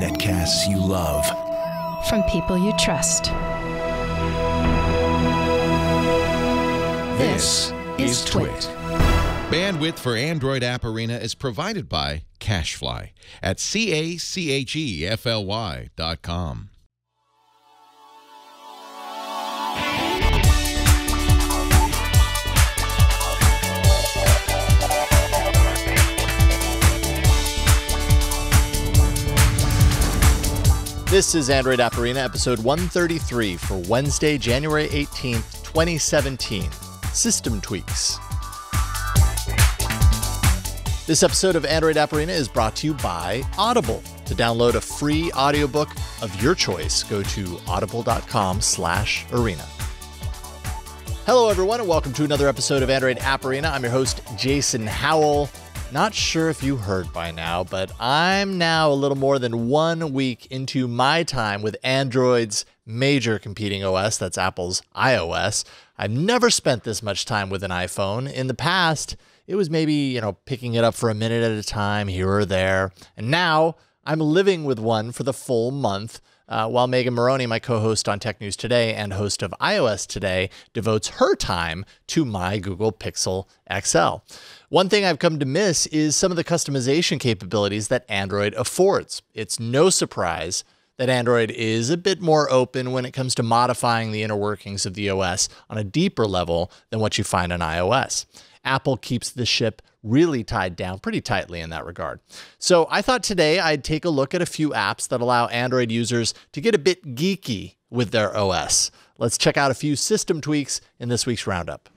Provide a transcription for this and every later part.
Netcasts you love. From people you trust. This is Twit. Bandwidth for Android App Arena is provided by CacheFly at C A C H E F L Y dot com. This is Android App Arena, episode 133 for Wednesday, January 18th, 2017. System tweaks. This episode of Android App Arena is brought to you by Audible. To download a free audiobook of your choice, go to audible.com slash arena. Hello, everyone, and welcome to another episode of Android App Arena. I'm your host, Jason Howell. Not sure if you heard by now, but I'm now a little more than one week into my time with Android's major competing OS, that's Apple's iOS. I've never spent this much time with an iPhone. In the past, it was maybe, you know, picking it up for a minute at a time here or there. And now I'm living with one for the full month. Uh, while Megan Morrone, my co host on Tech News Today and host of iOS Today, devotes her time to my Google Pixel XL. One thing I've come to miss is some of the customization capabilities that Android affords. It's no surprise that Android is a bit more open when it comes to modifying the inner workings of the OS on a deeper level than what you find on iOS. Apple keeps the ship really tied down pretty tightly in that regard. So I thought today I'd take a look at a few apps that allow Android users to get a bit geeky with their OS. Let's check out a few system tweaks in this week's roundup.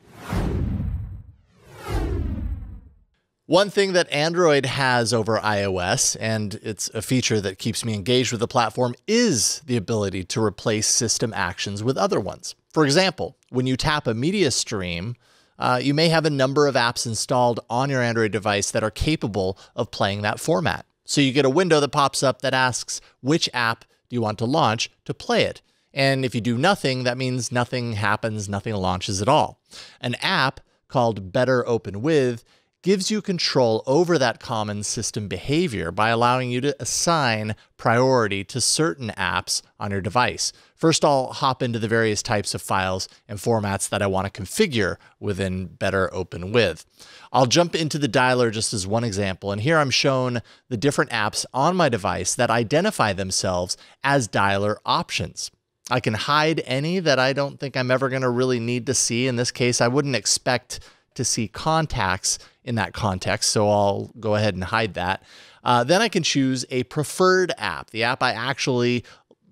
One thing that Android has over iOS, and it's a feature that keeps me engaged with the platform, is the ability to replace system actions with other ones. For example, when you tap a media stream, uh, you may have a number of apps installed on your Android device that are capable of playing that format. So you get a window that pops up that asks which app do you want to launch to play it. And if you do nothing, that means nothing happens, nothing launches at all. An app called Better Open With gives you control over that common system behavior by allowing you to assign priority to certain apps on your device. First, I'll hop into the various types of files and formats that I want to configure within Better Open With. I'll jump into the dialer just as one example, and here I'm shown the different apps on my device that identify themselves as dialer options. I can hide any that I don't think I'm ever going to really need to see. In this case, I wouldn't expect to see contacts in that context, so I'll go ahead and hide that. Uh, then I can choose a preferred app, the app I actually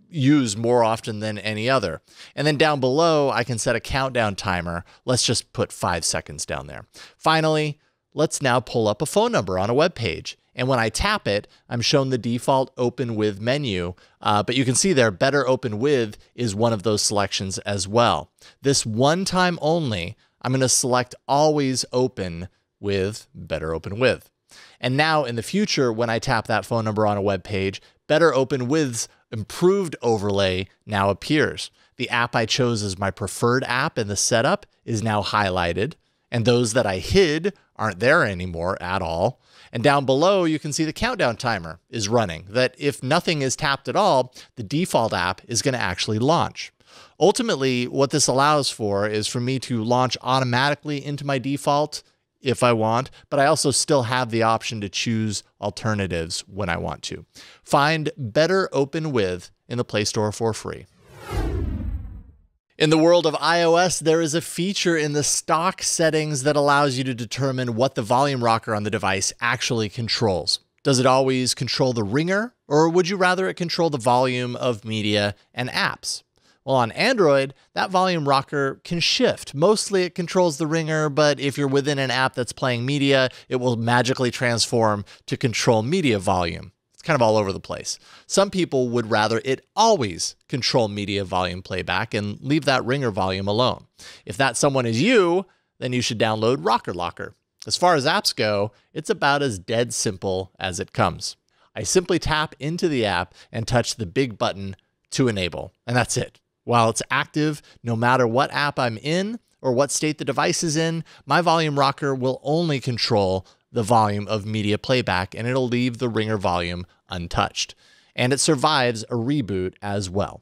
use more often than any other. And then down below, I can set a countdown timer. Let's just put five seconds down there. Finally, let's now pull up a phone number on a web page. And when I tap it, I'm shown the default open with menu. Uh, but you can see there, better open with is one of those selections as well. This one time only, I'm going to select always open with better open with. And now in the future, when I tap that phone number on a web page, better open with's improved overlay now appears. The app I chose as my preferred app in the setup is now highlighted, and those that I hid aren't there anymore at all. And down below, you can see the countdown timer is running, that if nothing is tapped at all, the default app is going to actually launch. Ultimately, what this allows for is for me to launch automatically into my default if I want, but I also still have the option to choose alternatives when I want to. Find Better Open With in the Play Store for free. In the world of iOS, there is a feature in the stock settings that allows you to determine what the volume rocker on the device actually controls. Does it always control the ringer, or would you rather it control the volume of media and apps? Well, on Android, that volume rocker can shift. Mostly it controls the ringer, but if you're within an app that's playing media, it will magically transform to control media volume. It's kind of all over the place. Some people would rather it always control media volume playback and leave that ringer volume alone. If that someone is you, then you should download Rocker Locker. As far as apps go, it's about as dead simple as it comes. I simply tap into the app and touch the big button to enable, and that's it. While it's active, no matter what app I'm in or what state the device is in, my volume rocker will only control the volume of media playback and it'll leave the ringer volume untouched. And it survives a reboot as well.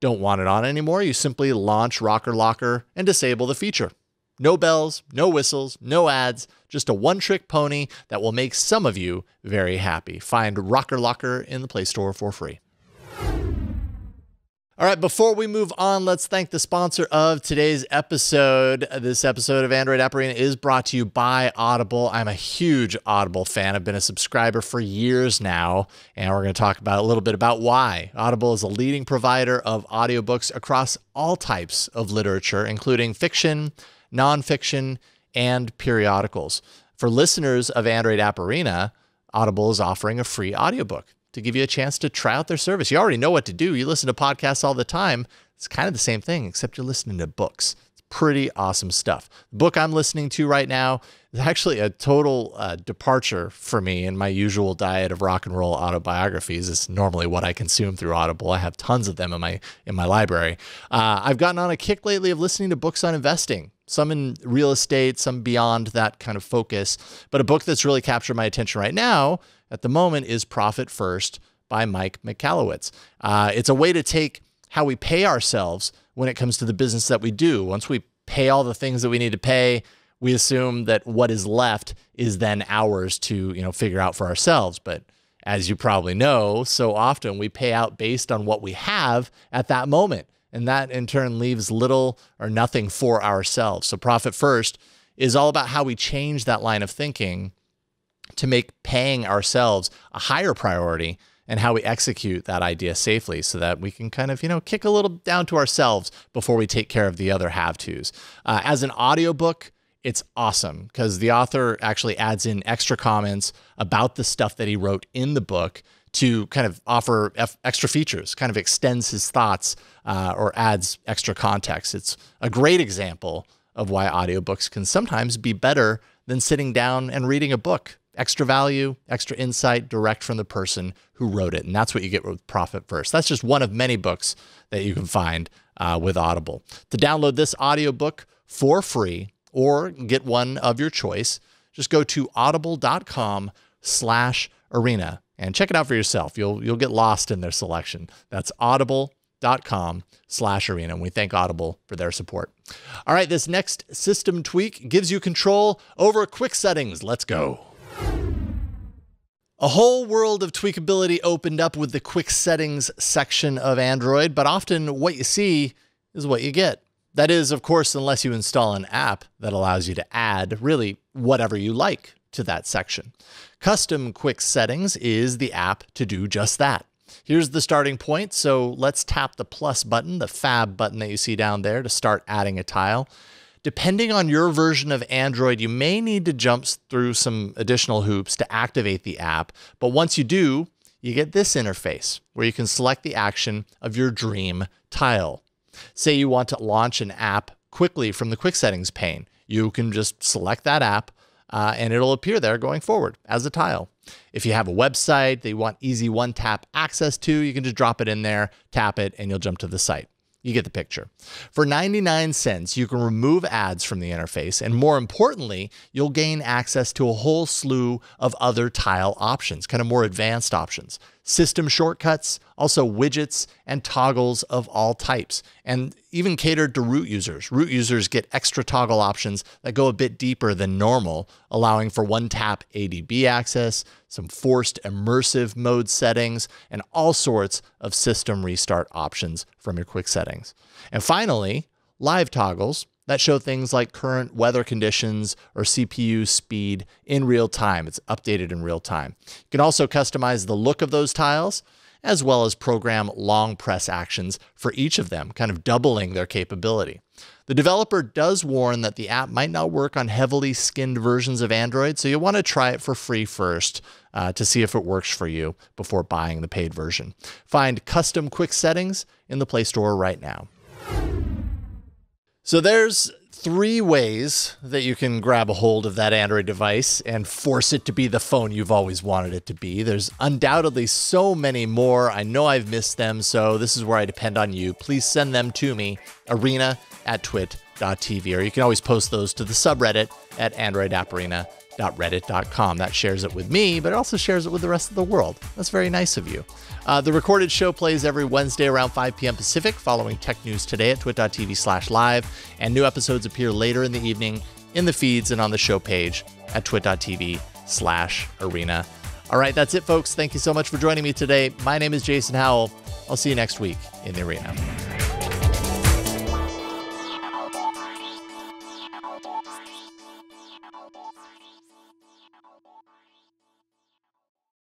Don't want it on anymore? You simply launch Rocker Locker and disable the feature. No bells, no whistles, no ads, just a one trick pony that will make some of you very happy. Find Rocker Locker in the Play Store for free. All right, before we move on, let's thank the sponsor of today's episode. This episode of Android App Arena is brought to you by Audible. I'm a huge Audible fan. I've been a subscriber for years now, and we're going to talk about a little bit about why. Audible is a leading provider of audiobooks across all types of literature, including fiction, nonfiction, and periodicals. For listeners of Android App Arena, Audible is offering a free audiobook to give you a chance to try out their service. You already know what to do. You listen to podcasts all the time. It's kind of the same thing, except you're listening to books. It's pretty awesome stuff. The book I'm listening to right now is actually a total uh, departure for me in my usual diet of rock and roll autobiographies. It's normally what I consume through Audible. I have tons of them in my in my library. Uh, I've gotten on a kick lately of listening to books on investing some in real estate, some beyond that kind of focus. But a book that's really captured my attention right now at the moment is Profit First by Mike Michalowicz. Uh, it's a way to take how we pay ourselves when it comes to the business that we do. Once we pay all the things that we need to pay, we assume that what is left is then ours to you know figure out for ourselves. But as you probably know, so often we pay out based on what we have at that moment. And that in turn leaves little or nothing for ourselves. So, Profit First is all about how we change that line of thinking to make paying ourselves a higher priority and how we execute that idea safely so that we can kind of, you know, kick a little down to ourselves before we take care of the other have tos. Uh, as an audiobook, it's awesome because the author actually adds in extra comments about the stuff that he wrote in the book to kind of offer extra features, kind of extends his thoughts uh, or adds extra context. It's a great example of why audiobooks can sometimes be better than sitting down and reading a book extra value, extra insight direct from the person who wrote it. And that's what you get with Profit First. That's just one of many books that you can find uh, with Audible. To download this audiobook for free or get one of your choice, just go to audible.com slash arena and check it out for yourself. You'll you'll get lost in their selection. That's audible.com slash arena. And we thank Audible for their support. All right, this next system tweak gives you control over quick settings. Let's go. A whole world of tweakability opened up with the quick settings section of Android, but often what you see is what you get. That is, of course, unless you install an app that allows you to add really whatever you like to that section. Custom Quick Settings is the app to do just that. Here's the starting point. So let's tap the plus button, the fab button that you see down there to start adding a tile. Depending on your version of Android, you may need to jump through some additional hoops to activate the app. But once you do, you get this interface where you can select the action of your dream tile. Say you want to launch an app quickly from the quick settings pane. You can just select that app uh, and it'll appear there going forward as a tile. If you have a website that you want easy one tap access to, you can just drop it in there, tap it, and you'll jump to the site. You get the picture. For 99 cents, you can remove ads from the interface, and more importantly, you'll gain access to a whole slew of other tile options, kind of more advanced options system shortcuts, also widgets and toggles of all types, and even catered to root users. Root users get extra toggle options that go a bit deeper than normal, allowing for one tap ADB access, some forced immersive mode settings, and all sorts of system restart options from your quick settings. And finally, live toggles that show things like current weather conditions or CPU speed in real time. It's updated in real time. You can also customize the look of those tiles as well as program long press actions for each of them, kind of doubling their capability. The developer does warn that the app might not work on heavily skinned versions of Android, so you'll want to try it for free first uh, to see if it works for you before buying the paid version. Find custom quick settings in the Play Store right now. So there's three ways that you can grab a hold of that Android device and force it to be the phone you've always wanted it to be. There's undoubtedly so many more. I know I've missed them, so this is where I depend on you. Please send them to me, arena at twit.tv, or you can always post those to the subreddit at androidapparena.com Reddit.com. That shares it with me, but it also shares it with the rest of the world. That's very nice of you. Uh, the recorded show plays every Wednesday around 5 p.m. Pacific, following Tech News Today at twit.tv slash live, and new episodes appear later in the evening in the feeds and on the show page at twit.tv slash arena. All right, that's it, folks. Thank you so much for joining me today. My name is Jason Howell. I'll see you next week in the arena.